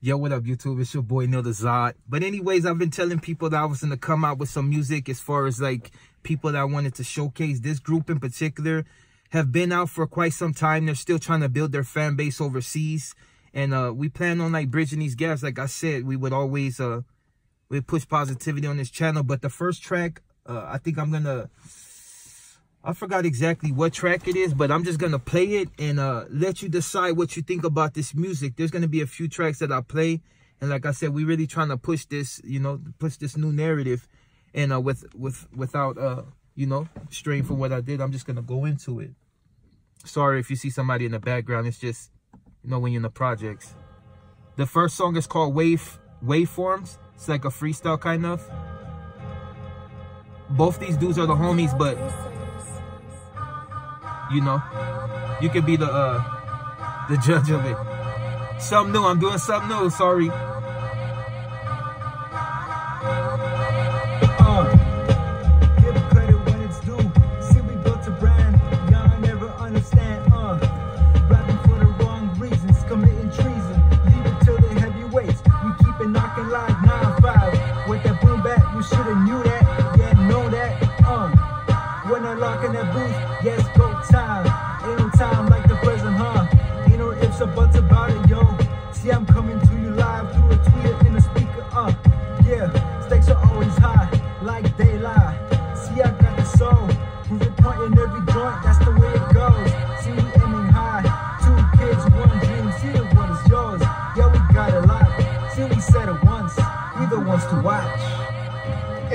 Yo, what up, YouTube? It's your boy Neil the Zod. But anyways, I've been telling people that I was going to come out with some music as far as like people that I wanted to showcase. This group in particular have been out for quite some time. They're still trying to build their fan base overseas. And uh, we plan on like bridging these gaps. Like I said, we would always uh, we push positivity on this channel. But the first track, uh, I think I'm going to I forgot exactly what track it is, but I'm just going to play it and uh, let you decide what you think about this music. There's going to be a few tracks that I play. And like I said, we're really trying to push this, you know, push this new narrative. And uh, with, with, without, uh, you know, straying from what I did, I'm just going to go into it. Sorry if you see somebody in the background. It's just, you know, when you're in the projects. The first song is called Wave Waveforms. It's like a freestyle kind of. Both these dudes are the homies, but you know, you could be the uh the judge of it. Something new. I'm doing something new. Sorry.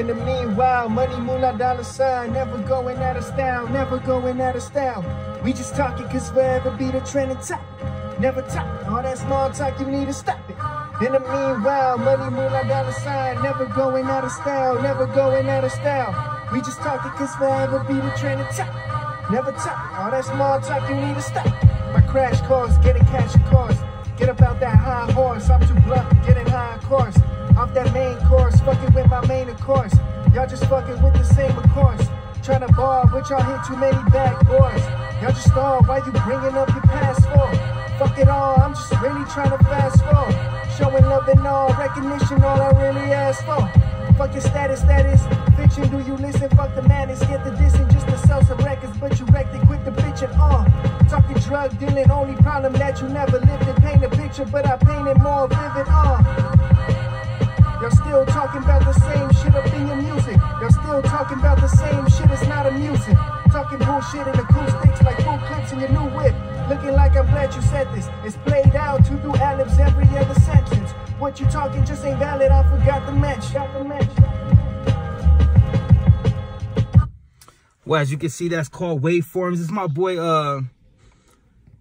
In the meanwhile, money, moolah, dollar sign, never going out of style, never going out of style. We just talking cause forever be the trending top. Never top, all that small talk, you need to stop it. In the meanwhile, money, moolah, dollar sign, never going out of style, never going out of style. We just talking cause forever be the trending top. Never top, all that small talk, you need to stop. My crash course, getting cash of course. Get about that high horse, I'm too blunt, getting high course. Off that main course, fucking with my main of course. Y'all just fucking with the same of course. Tryna bar, but y'all hit too many backboards. Y'all just stall, why you bringing up your past for? Fuck it all, I'm just really trying to fast forward. Showing love and all, recognition, all I really ask for. Fuck your status, status. Fiction, do you listen? Fuck the madness, get the distance just to sell some records, but you wrecked it, quit the bitching, uh. Talking drug dealing, only problem that you never lived it. Paint a picture, but I painted more vivid, uh. Y'all still talking about the same shit up in your music. Y'all still talking about the same shit, it's not amusing. Talking bullshit in acoustics like full clips in your new whip. Looking like I'm glad you said this. It's played out to do ellipse every other sentence. What you talking just ain't valid, I forgot the match. Got the match. Well, as you can see, that's called waveforms. It's my boy, uh,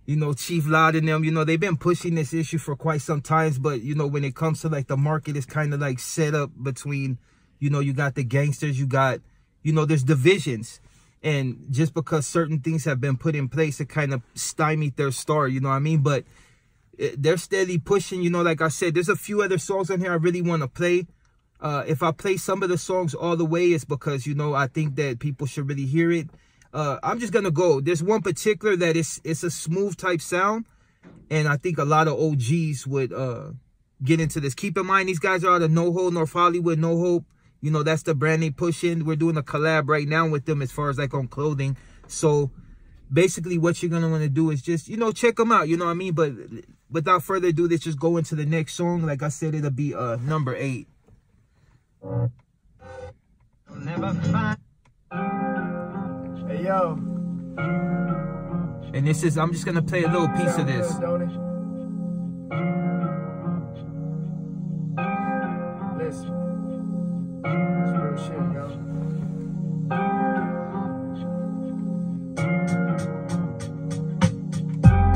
you know, Chief Loud and them, you know, they've been pushing this issue for quite some times. But, you know, when it comes to like the market is kind of like set up between, you know, you got the gangsters, you got, you know, there's divisions. And just because certain things have been put in place, it kind of stymied their star, you know what I mean? But eh, they're steadily pushing, you know, like I said, there's a few other songs on here I really want to play. Uh, if I play some of the songs all the way, it's because, you know, I think that people should really hear it. Uh, I'm just gonna go. There's one particular that is it's a smooth type sound, and I think a lot of OGs would uh get into this. Keep in mind these guys are out of NoHo, North Hollywood, NoHo. You know that's the brand they pushing. We're doing a collab right now with them as far as like on clothing. So basically, what you're gonna want to do is just you know check them out. You know what I mean? But without further ado, let's just go into the next song. Like I said, it'll be uh number eight. Never find yo. And this is, I'm just to play a little piece of this. Listen. It's real shit, yo.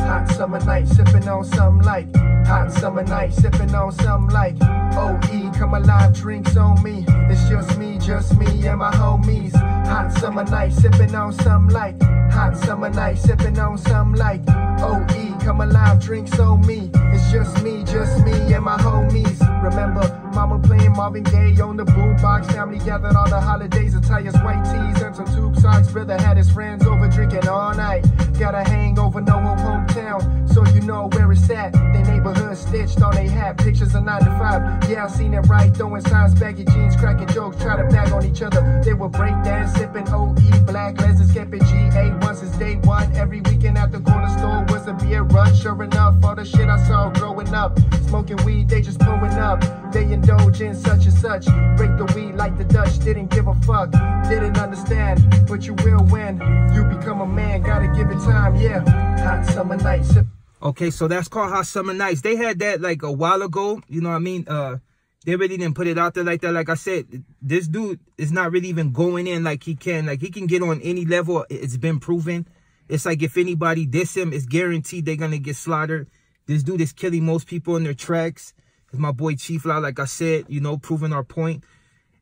Hot summer night, sipping on something like Hot summer night, sipping on something like OE, come alive, drinks on me. It's just me, just me and my homies. Hot summer night, sipping on some like Hot summer night, sipping on something like OE, come alive, drinks on me. It's just me, just me and my homies. Remember, mama playing Marvin Gaye on the boombox. Family gathered on the holidays, attires white tees and some tube socks. Brother had his friends over drinking all night. Got a hangover, no home hometown, so you know where it's at. They neighborhood stitched on they hat, pictures of 9 to 5. Yeah, I seen it right, throwing signs, baggy jeans, cracking jokes, try to bag on each other. They were break dance, sipping OE, black lenses, skipping GA once since day one. Every weekend at the corner store was a beer run. Sure enough, all the shit I saw growing up, smoking weed, they just pulling up. They indulge in such and such, break the weed like the Dutch, didn't give a fuck, didn't understand, but you will when you become a man, gotta give it time, yeah. Hot summer nights. Okay, so that's called Hot Summer Nights. They had that like a while ago. You know what I mean? Uh, they really didn't put it out there like that. Like I said, this dude is not really even going in like he can. Like he can get on any level. It's been proven. It's like if anybody diss him, it's guaranteed they're gonna get slaughtered. This dude is killing most people in their tracks. It's my boy Chief Loud, like I said, you know, proving our point.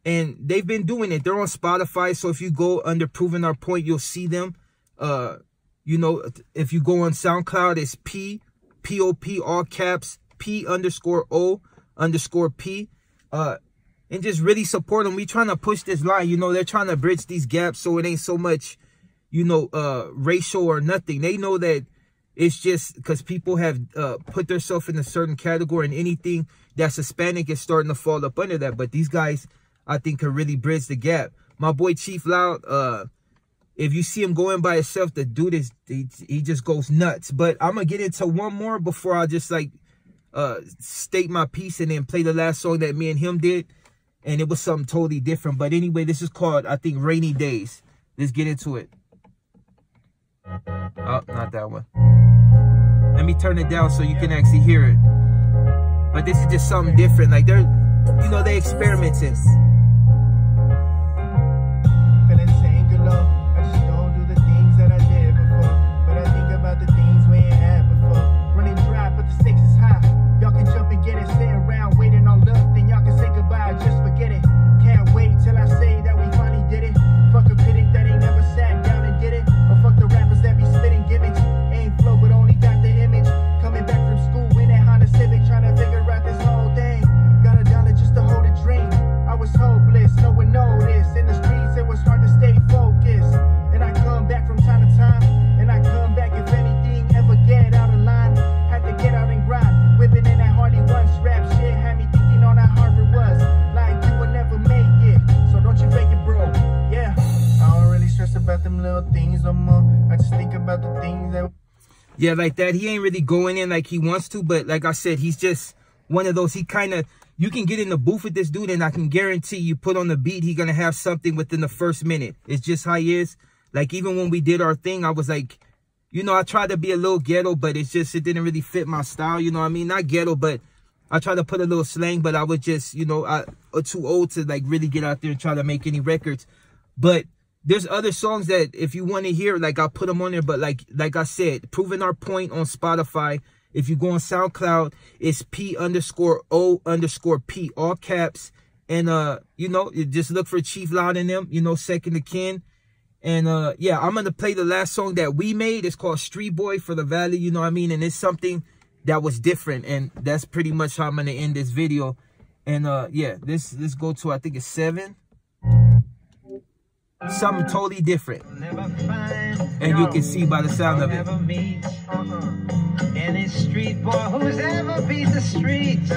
And they've been doing it. They're on Spotify. So if you go under proving our point, you'll see them. Uh, you know, if you go on SoundCloud, it's P, P-O-P, all caps, P underscore O underscore P. Uh, and just really support them. We trying to push this line. You know, they're trying to bridge these gaps so it ain't so much, you know, uh, racial or nothing. They know that it's just because people have uh, put themselves in a certain category and anything that's Hispanic is starting to fall up under that. But these guys, I think, can really bridge the gap. My boy Chief Loud, uh, if you see him going by himself, the dude is, he, he just goes nuts. But I'm to get into one more before I just like uh, state my piece and then play the last song that me and him did. And it was something totally different. But anyway, this is called, I think, Rainy Days. Let's get into it. Oh, not that one. Let me turn it down so you can actually hear it. But this is just something different. Like they're, you know, they experimenting. Yeah, like that. He ain't really going in like he wants to, but like I said, he's just one of those. He kind of, you can get in the booth with this dude, and I can guarantee you put on the beat, he gonna have something within the first minute. It's just how he is. Like even when we did our thing, I was like, you know, I tried to be a little ghetto, but it's just it didn't really fit my style. You know what I mean? Not ghetto, but I tried to put a little slang, but I was just, you know, I uh, too old to like really get out there and try to make any records. But there's other songs that if you want to hear, like I'll put them on there. But like like I said, proving our point on Spotify. If you go on SoundCloud, it's P underscore O underscore P, all caps. And uh, you know, you just look for Chief Loud in them, you know, second to kin. And uh yeah, I'm gonna play the last song that we made. It's called Street Boy for the Valley, you know what I mean? And it's something that was different. And that's pretty much how I'm gonna end this video. And uh yeah, this let's go to I think it's seven something totally different. And you can see by the sound of it. Uh-huh. Any street boy who's ever beat the streets.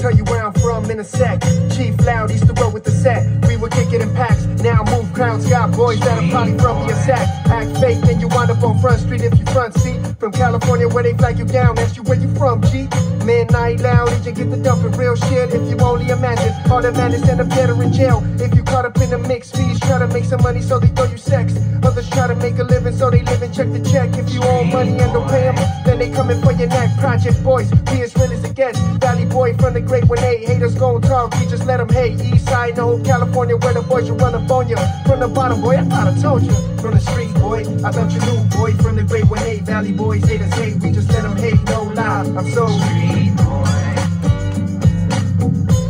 Tell you where I'm from in a sec. Chief Loud used to roll with the set. We would kick it in packs. Now move crowds. Got boys that'll probably from your sack. Act fake, then you wind up on Front Street if you front seat. From California where they flag you down. Ask you where you from, G. Midnight loud, did you get the dumping real shit? If you only imagine, all the madness end up or in jail. If you caught up in the mix, fees try to make some money so they throw you sex. Others try to make a living so they live and check the check. If you owe money and don't pay them, then they coming for your neck. Project boys, be as real as it gets. Valley boy from the great one eight. Haters gon' talk, we just let them hate. East side, no California, where the boys will run up on you. From the bottom, boy, I thought I told you. From the street, boy, I thought you knew, boy. From the great one eight. Valley boys, haters hate, we just let them hate. No lie, I'm so Street boy.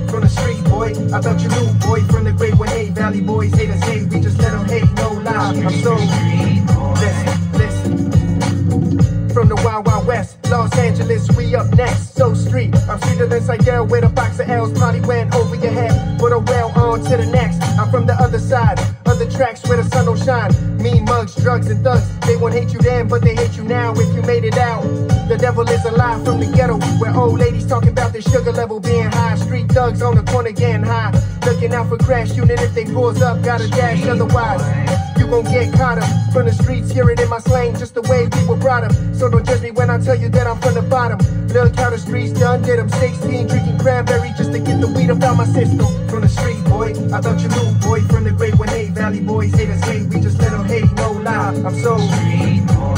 from the street, boy. I thought you knew, boy. From the great one eight. Valley boys, haters hate, we just let them hate. No lie, I'm so Street boy. Listen, listen. From the Wild Wild West, Los Angeles, we up next. So street, I'm streeter than Psychedelic. with a box of L's probably went over your head. But oh well, on to the next. I'm from the other side, tracks where the sun don't shine. Mean mugs, drugs, and thugs. They won't hate you then, but they hate you now if you made it out. The devil is alive from the ghetto, where old ladies talking about their sugar level being high. Street thugs on the corner getting high. Looking out for crash unit if they pulls up, gotta dash otherwise. You gon' get caught up from the streets, hear it in my slang, just the way we were brought up. So don't judge me when I tell you that I'm from the bottom. Look how the streets done did 'em. 16 drinking cranberry just to get the weed up out my system. From the street, boy, I thought you knew, boy. From the great one, hey, Valley boys, haters hate, we just let them hate, no lie. I'm so Street boy.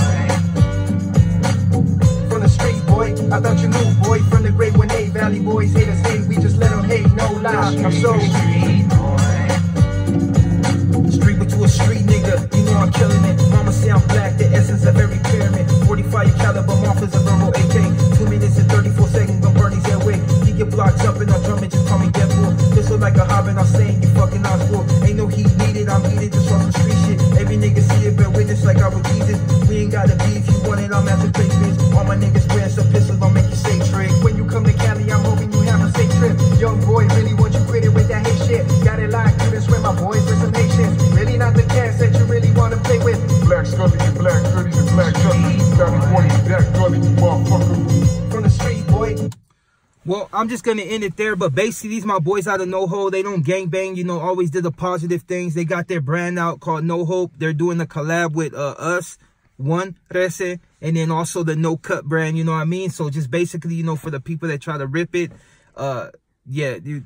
from the street, boy. I thought you knew, boy. From the great one, hey, Valley boys, haters hate, we just let them hate, no lie. I'm so Street boy. Well, I'm just gonna end it there, but basically these my boys out of NoHo. They don't gang bang, you know, always did the positive things. They got their brand out called NoHo. They're doing a collab with uh, us, one Rese, and then also the No Cut brand, you know what I mean? So just basically, you know, for the people that try to rip it, uh yeah, you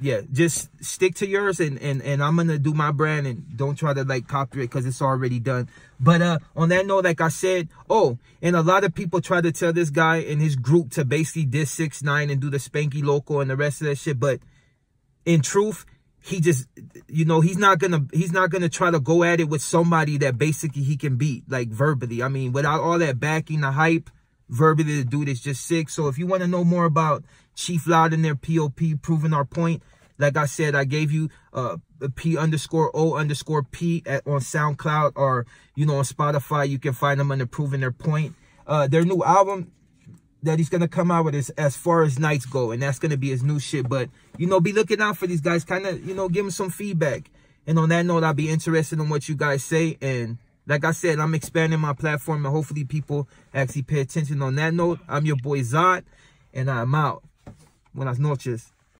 yeah, just stick to yours and and and I'm gonna do my brand and don't try to like copy it because it's already done. But uh on that note, like I said, oh, and a lot of people try to tell this guy and his group to basically diss six nine and do the spanky local and the rest of that shit. But in truth, he just you know, he's not gonna he's not gonna try to go at it with somebody that basically he can beat, like verbally. I mean, without all that backing, the hype, verbally the dude is just sick. So if you want to know more about Chief Loud in their POP proving our point, like I said, I gave you uh P underscore O underscore P at on SoundCloud or you know on Spotify. You can find them under proving their point. Uh their new album that he's gonna come out with is as far as nights go, and that's gonna be his new shit. But you know, be looking out for these guys, kind of, you know, give them some feedback. And on that note, I'll be interested in what you guys say. And like I said, I'm expanding my platform, and hopefully people actually pay attention. On that note, I'm your boy Zod, and I'm out. Buenas noches.